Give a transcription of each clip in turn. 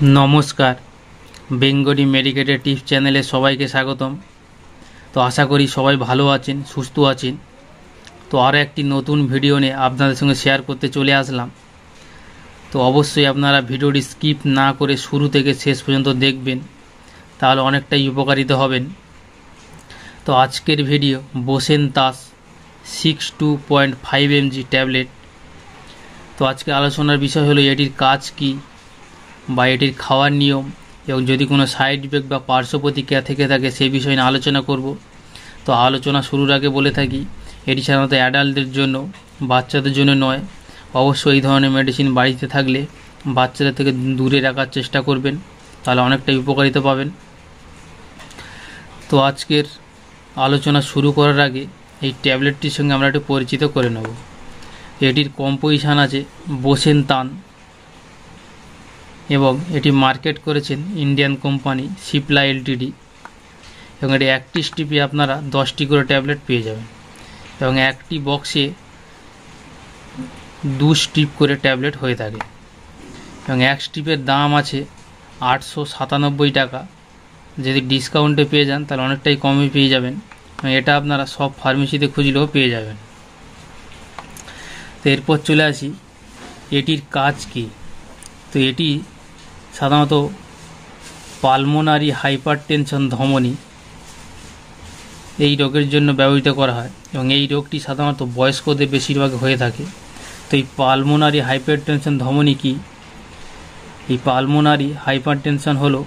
নমস্কার। Bengali মেডিকেটের tips চ্যানেলে সবাইকে স্বাগতম। তো আশা করি সবাই ভালো আছেন, সুস্থ আছেন। তো আরও একটি নতুন ভিডিও নিয়ে আপনাদের সঙ্গে শেয়ার করতে চলে আসলাম। তো অবশ্যই আপনারা ভিডিওটি স্কিপ না করে শুরু থেকে শেষ পর্যন্ত দেখবেন, তাহলে অনেকটাই উপকারিত হবেন। তো আজকের video Bosentas six two point five MG tablet. তো আজকে আলোচনার বিষয় হলো এটির কাজ কী? বা এটির খাওয়ার নিয়ম এবং যদি কোনো সাইড ইফেক্ট বা পার্শ্ব প্রতিক্রিয়া থেকে থাকে সেই বিষয় নিয়ে আলোচনা করব। তো আলোচনা শুরুর আগে বলে থাকি, এটি সাধারণত অ্যাডাল্টদের জন্য, বাচ্চাদের জন্য নয়। অবশ্যই এই ধরনের মেডিসিন বাড়িতে থাকলে বাচ্চাদের থেকে দূরে রাখার চেষ্টা করবেন, তাহলে অনেকটাই উপকারিতা পাবেন। তো আজকের আলোচনা শুরু করার আগে এই ট্যাবলেটটির সঙ্গে আমরা একটু পরিচিত করে নেব। এটির কম্পোজিশান আছে বোসেন তান এবং এটি মার্কেট করেছেন ইন্ডিয়ান কোম্পানি সিপলা এলটিডি। এবং এটি একটি স্টিপে আপনারা দশটি করে ট্যাবলেট পেয়ে যাবেন। এবং একটি বক্সে দু স্টিপ করে ট্যাবলেট হয়ে থাকে। এবং এক স্টিপের দাম আছে আটশো সাতানব্বই টাকা। যদি ডিসকাউন্টে পেয়ে যান, তাহলে অনেকটাই কমে পেয়ে যাবেন। এবং এটা আপনারা সব ফার্মেসিতে খুঁজলেও পেয়ে যাবেন। তো এরপর চলে আসি, এটির কাজ কী? তো এটি সাধারণত পালমোনারি হাইপার টেনশন ধমনী এই রোগের জন্য ব্যবহৃত করা হয় এবং এই রোগটি সাধারণত বয়স্কদের বেশিরভাগ হয়ে থাকে। তো এই পালমোনারি হাইপার টেনশন ধমনী কি? এই পালমোনারি হাইপার টেনশন হলো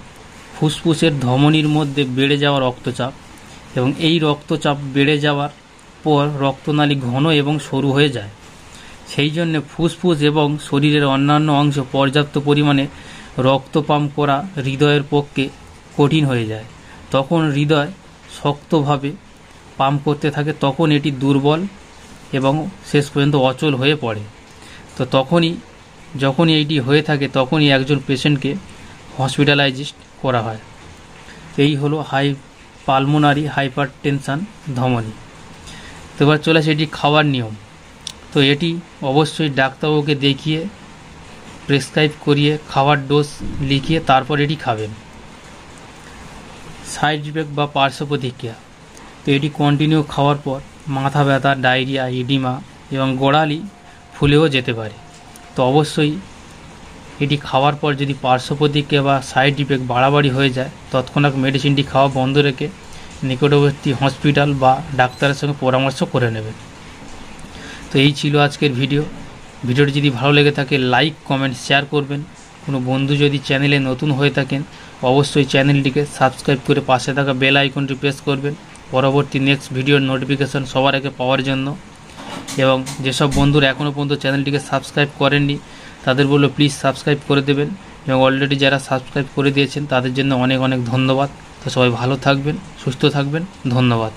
ফুসফুসের ধমনির মধ্যে বেড়ে যাওয়া রক্তচাপ এবং এই রক্তচাপ বেড়ে যাওয়ার পর রক্তনালী ঘন এবং সরু হয়ে যায়। সেই জন্য ফুসফুস এবং শরীরের অন্যান্য অংশ পর্যাপ্ত পরিমাণে রক্ত পাম্প করা হৃদয়ের পক্ষে কঠিন হয়ে যায়। তখন হৃদয় শক্তভাবে পাম্প করতে থাকে, তখন এটি দুর্বল এবং শেষ পর্যন্ত অচল হয়ে পড়ে। তো তখনই, যখনই এইটি হয়ে থাকে, তখনই একজন পেশেন্টকে হসপিটালাইজড করা হয়। এই হলো হাই পালমোনারি হাইপার টেনশান ধমনী। তো এবার চলে আসে এটি খাওয়ার নিয়ম। তো এটি অবশ্যই ডাক্তারবাবুকে দেখিয়ে প্রেসক্রাইব করিয়ে খাওয়ার ডোজ লিখিয়ে তারপর এটি খাবেন। সাইড ইফেক্ট বা পার্শ্ব প্রতিক্রিয়া। তো এটি কন্টিনিউ খাওয়ার পর মাথা ব্যথা, ডায়রিয়া ইডিমা এবং গোড়ালি ফুলেও যেতে পারে। তো অবশ্যই এটি খাওয়ার পর যদি পার্শ্ব প্রতিক্রিয়া বা সাইড ইফেক্ট বাড়াবাড়ি হয়ে যায়, তৎক্ষণাৎ মেডিসিনটি খাওয়া বন্ধ রেখে নিকটবর্তী হসপিটাল বা ডাক্তারের সঙ্গে পরামর্শ করে নেবেন। তো এই ছিল আজকের ভিডিও। ভিডিওটি যদি ভালো লেগে থাকে লাইক কমেন্ট শেয়ার করবেন। কোনো বন্ধু যদি চ্যানেলে নতুন হয়ে থাকেন, অবশ্যই চ্যানেলটিকে সাবস্ক্রাইব করে পাশে থাকা বেল আইকনটি প্রেস করবেন। পরবর্তী নেক্সট ভিডিওর নোটিফিকেশান সবার আগে পাওয়ার জন্য। এবং যেসব বন্ধুরা এখনও পর্যন্ত চ্যানেলটিকে সাবস্ক্রাইব করেননি, তাদের বলল প্লিজ সাবস্ক্রাইব করে দেবেন। এবং অলরেডি যারা সাবস্ক্রাইব করে দিয়েছেন, তাদের জন্য অনেক অনেক ধন্যবাদ। তো সবাই ভালো থাকবেন, সুস্থ থাকবেন। ধন্যবাদ।